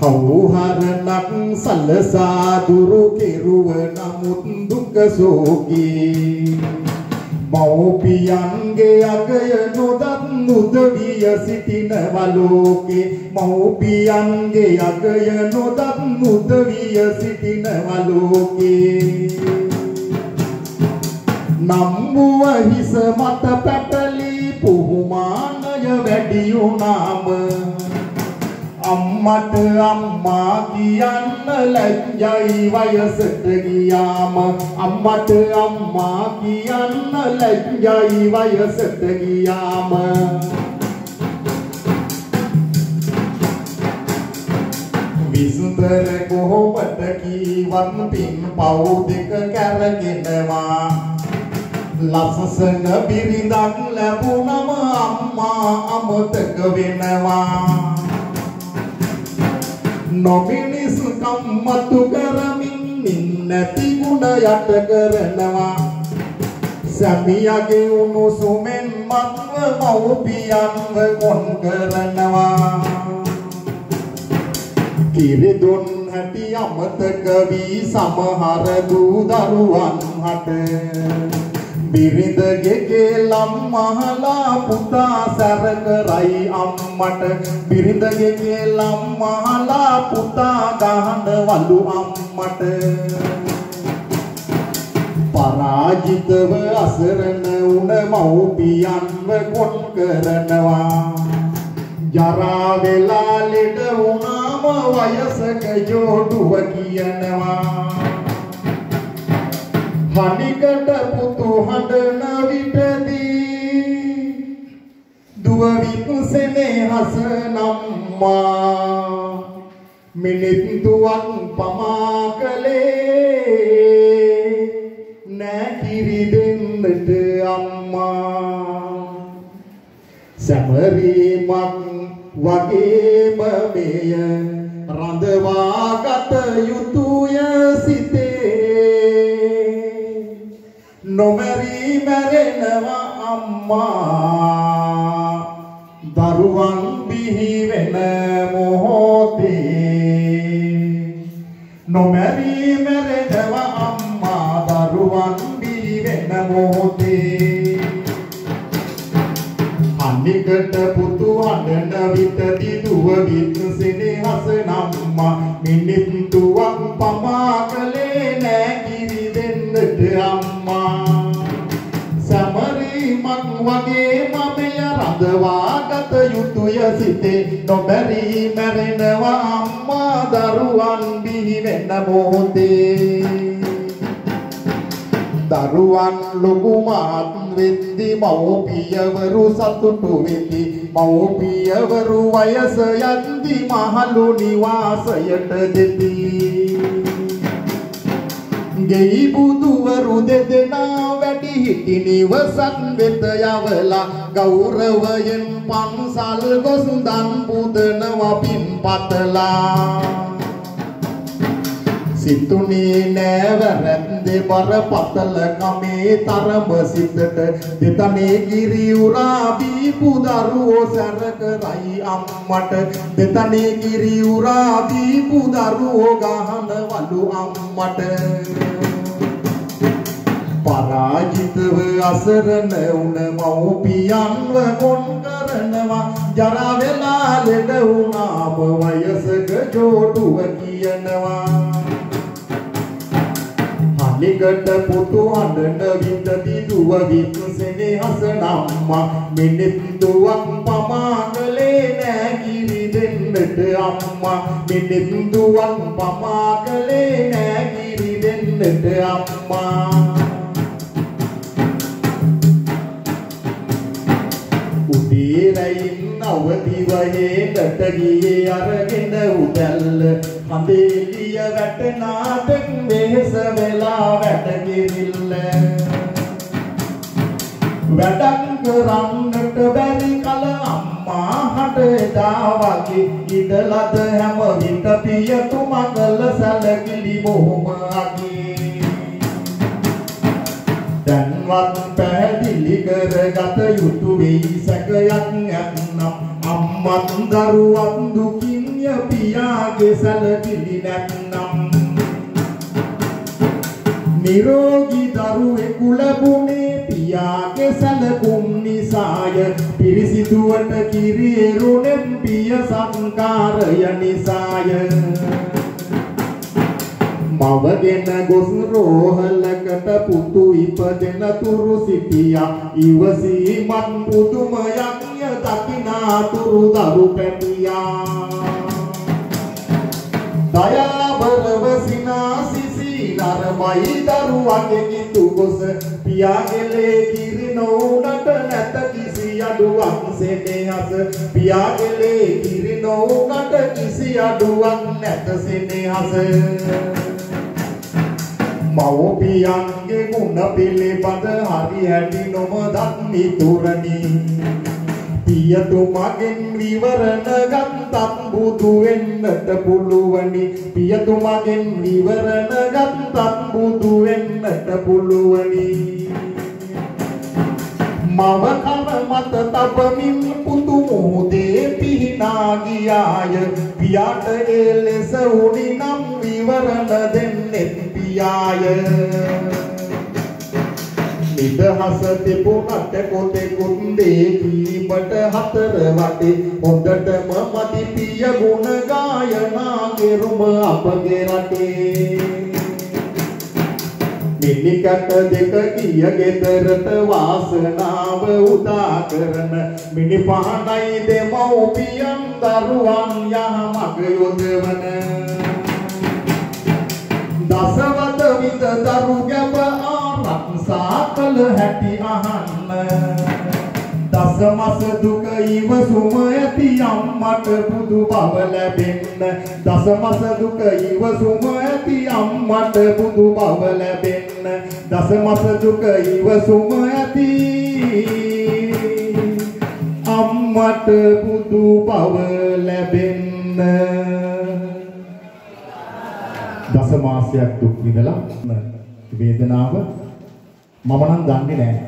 හවුහරණක් සල්ලසා දුරු කෙරුව නමුත් දුක සෝකී. මෞපියන්ගේ අගය නොදත් උදවිය සිටිනවලෝකේ මෞපියන්ගේ අගය නොදත් උදවිය සිටිනවලෝකේ නම්බුව හිස මත පැටලි පුහුමානය වැඩි වුණාම අම්මට අම්මා කියන්න ලැජ්ජයි වයසට ගියාම. අම්මට අම්මා කියන්න ලැජ්ජයි වයසට ගියාම. විසුතර කොහොමද කීවත් පින් පව් දෙක කැරගෙනවා. ලස්සන බිරිඳක් ලැබුණම අම්මා අමතක වෙනවා. නොමිනිස් කම්මතු කරමින් නැති ගුණ යට කරනවා. සැමියගේ උණුසුමෙන් මත්ව මව්පියන්ව කොන් කරනවා. කිරිදුන් හැටි අමතක වී සමහර දූ දරුවන් හට බිරිඳගේ ලම් මහලා පුතා සැර කරයි අම්මට. බිරිඳගේ ලම් මහලා පුතා ගහන වලු අම්මට. පරාජිතව අසරණ උන මව්පියන්ව කොන් කරනවා. ජරා වෙලා ලෙඩ වුණාම වයසක ජෝඩුව කියනවා. හනිකට පුතු හඬන විටදී දුව විකුසෙනෙහස නම්මා මිනිත් දුවක් පමා කළේ නෑ කිරි දෙන්නට අම්මා සැමරීමක් වගේම මෙය රඳවාගත යුතුය සිතේ. නොමැරී මැරෙනවා අම්මා. දරුවන් බිහි වෙන මොහොතේ. නොමැරී මැරෙනවා අම්මා දරුවන් බිහි වෙන මොහොතේ. අනිකට පුතු අඬන විට දිදුව විත් සෙනෙහස නම්මා. මිනිත් තුවක් පමා කලේ වගේ මමය රඳවාගත යුතුය සිතේ. නොබැරී මැරෙනවා අම්මා දරුවන් බිහි වෙන මොහොතේ. දරුවන් ලොකුමාත් වෙද්දි මව්පියවරු සතුටු වෙති. මව්පියවරු වයස යද්දි මහලු නිවාසයට දෙති. ගෙයි බුදුවරු දෙදෙනා වැඩි හිටි නිවසක් වෙත යවලා ගෞරවයෙන් පන්සල් ගොස් දන් පුදනවා පින් පතලා සිතුනේ නෑවරැන්දේ බරපතල කමේ තරම සිතට දෙතනේ ගිරි උරා බීපු දරුවෝ සැර කරයි අම්මට. දෙතනේ ගිරි උරා බීපු දරුවෝ ගහන වලු අම්මට. පරාජිතව අසරණ වුණ මව්පියන්ව කොන් කරනවා ජරා වෙලා ලෙඩ වුණාම වයසක ජෝඩුව කියනවා. හනිකට පුතු අඬන විට දිදුව විකුසෙනේ හස නම්මා මිනිත් දුවක් පමා කලේ නෑ කිරි දෙන්නට අම්මා. මිනිත් දුවක් පමා කලේ නෑ කිරි දෙන්නට අම්මා. උදේරයින් අවදිවයේකට ගියේ අරගෙන උදැල්ල හඳේලිය වැටනාටෙන් වෙහෙස වෙලා වැටකිරිල්ල වැඩක් කරන්නට බැරි කල අම්මා හට එදා වගේ ඉඩලද හැම විට පියතුමගල සැලකිලි බොහොම අගේ දැන්වත් පැහැදිලි කරගත යුතු වෙයි සැකයක් නැත්නම් අම්මත් දරුවත් දුකින් පියාගේ සැලකිලි නැත්නම් නිරෝගී දරුවෙකු ලැබුණේ පියාගේ සැලකුම් නිසාය. පිරිසිදුවට කිරි එරුණෙම් පිය සංකාරය නිසාය. මවගෙන ගොස් රෝහලකට පුතු ඉපදෙන තුරු සිටියා. ඉවසීමත් පුදුමයක් ය දකිනා තුරු දරු පැටියා. දයාබරව සිනාසිසි නරමයි දරුවගේ කිතු ගොස. පියාගෙලේ කිරි නොවුනට නැත කිසි අඩුවක් සෙනෙහස. පියාගෙලේ කිරි නොවුනට කිසි අඩුවක් නැත සෙනෙහස. මව්පියන්ගේ ගුණ පිළිබඳ හරි හැටි නොම දන්නි තුරණි. පියතුමගෙන් විවරණ ගත්තත් බුදු වෙන්නට පුළුවනි. පියතුමගෙන් විවරණ ගත්තත් බුදු වෙන්නට පුළුවනි. මව කර මත තබමින් පුතු මොහොතේ පිහිනා ගියාය පියාට ඒ ලෙස උනි නම් විවරණ දෙන්නෙත් පියාය. නිදහස තිබුණට කොතෙකුත් දේකීමට හතර වටේ. හොඳටම මදි පිය ගුණ ගායනා කෙරුම අපගේ රටේ. මිනිකට දෙක කිය ගෙදරට වාසනාව උදා කරන මිනි පහනයි දෙමව්පියන් දරුවන් යහමග යොදවන. දසවත විත දරු ගැබ ආරක්ෂා කළ හැටි අහන්න. දසමස දුක ඉවසුම ඇති අම්මට බුදු බව ලැබෙන්න. දසමස දුක ඉවසුම ඇති අම්මට බුදු බව ලැබෙන්න. දසමස දුක ඉවසුම ඇති. අම්මට බුදු බව ලැබෙන්න. දස මාසයක් දුක් විඳලා වේදනාව මම නම් දන්නේ නැහැ.